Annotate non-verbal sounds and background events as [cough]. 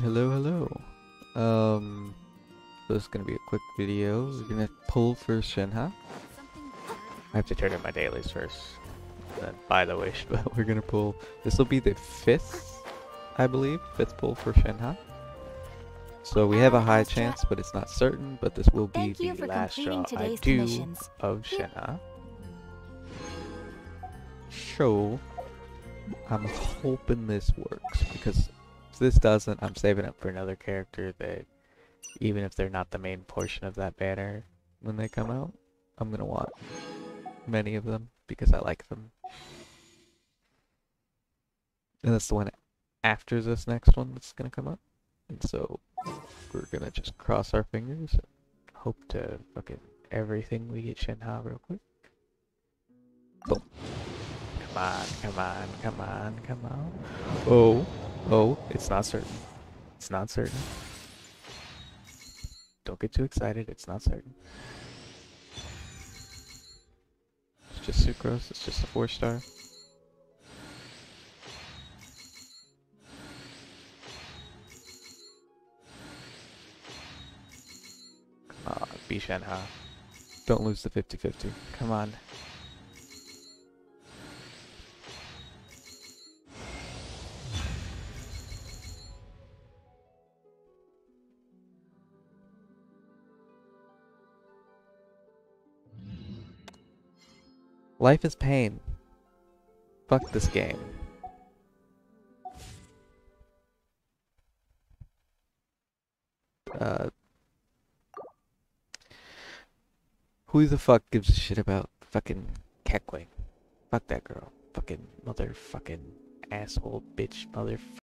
Hello, hello. Um, this is gonna be a quick video. We're gonna pull for Shenhe. I have to turn in my dailies first. Then buy the wish, but [laughs] we're gonna pull. This will be the fifth, I believe, fifth pull for Shenhe. So we have a high chance, but it's not certain. But this will be Thank the last draw I do commissions. of Shenhe. So I'm hoping this works because if this doesn't, I'm saving up for another character that, even if they're not the main portion of that banner when they come out, I'm gonna want many of them because I like them. And that's the one after this next one that's gonna come up. And so we're gonna just cross our fingers and hope to look at everything we get Shenhe real quick. Boom. Come on, come on, come on, come on. Oh, oh, it's not certain. It's not certain. Don't get too excited, it's not certain. It's just sucrose, it's just a four star. Come on, be Shenhe. Don't lose the 50-50. Come on. Life is pain. Fuck this game. Uh, who the fuck gives a shit about fucking Keqing? Fuck that girl. Fucking motherfucking asshole bitch motherfucker.